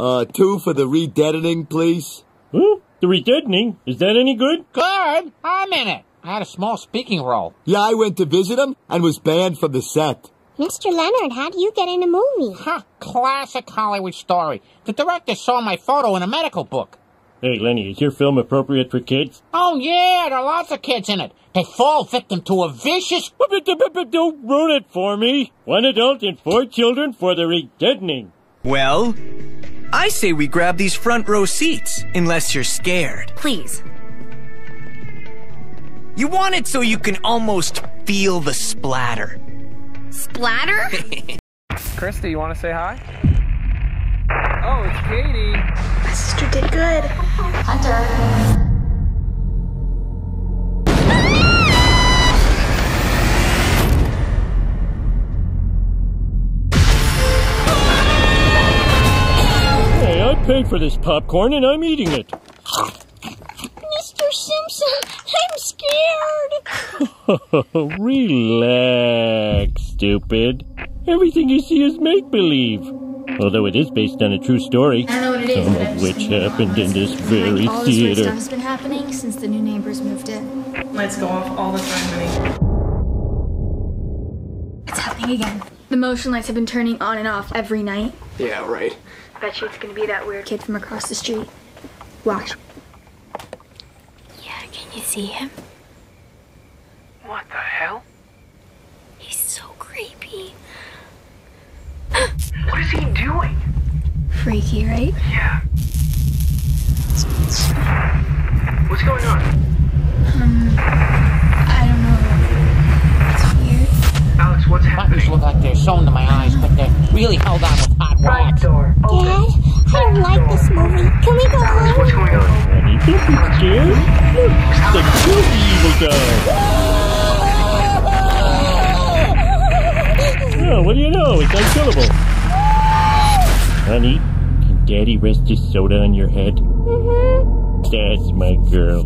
Uh, two for the redeadening, please. Huh? The redeadening? Is that any good? Good. I'm in it. I had a small speaking role. Yeah, I went to visit him and was banned from the set. Mr. Leonard, how do you get in a movie? Huh. Classic Hollywood story. The director saw my photo in a medical book. Hey, Lenny, is your film appropriate for kids? Oh, yeah, there are lots of kids in it. They fall victim to a vicious... Don't ruin it for me. One adult and four children for the redeadening. Well, I say we grab these front row seats, unless you're scared. Please. You want it so you can almost feel the splatter. Splatter? Kristi, you want to say hi? Oh, it's Katie. My sister did good. Hunter. Paid for this popcorn and I'm eating it. Mr. Simpson, I'm scared. Relax, stupid. Everything you see is make believe. Although it is based on a true story, I don't know what it is, some but I of which know that happened in this very all this weird theater. stuff has been happening since the new neighbors moved in. Lights go off all the time, honey. It's happening again. The motion lights have been turning on and off every night. Yeah, right. I bet you it's gonna be that weird kid from across the street. Watch. Yeah, can you see him? What the hell? He's so creepy. What is he doing? Freaky, right? Yeah. What's going on? Um, I don't know. It's weird. Alex, what's Buttons happening? look like they're sewn to my eyes, but they're really held on with hot wax. door. Dad, I don't like this movie. Can we go home? what's going on? Honey, don't be scared. Look, the kill the evil guy. Oh, what do you know? It's unkillable. Honey, can Daddy rest his soda on your head? Mm-hmm. That's my girl.